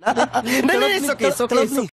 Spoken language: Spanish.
नहीं नहीं नहीं it's okay, it's okay, it's okay.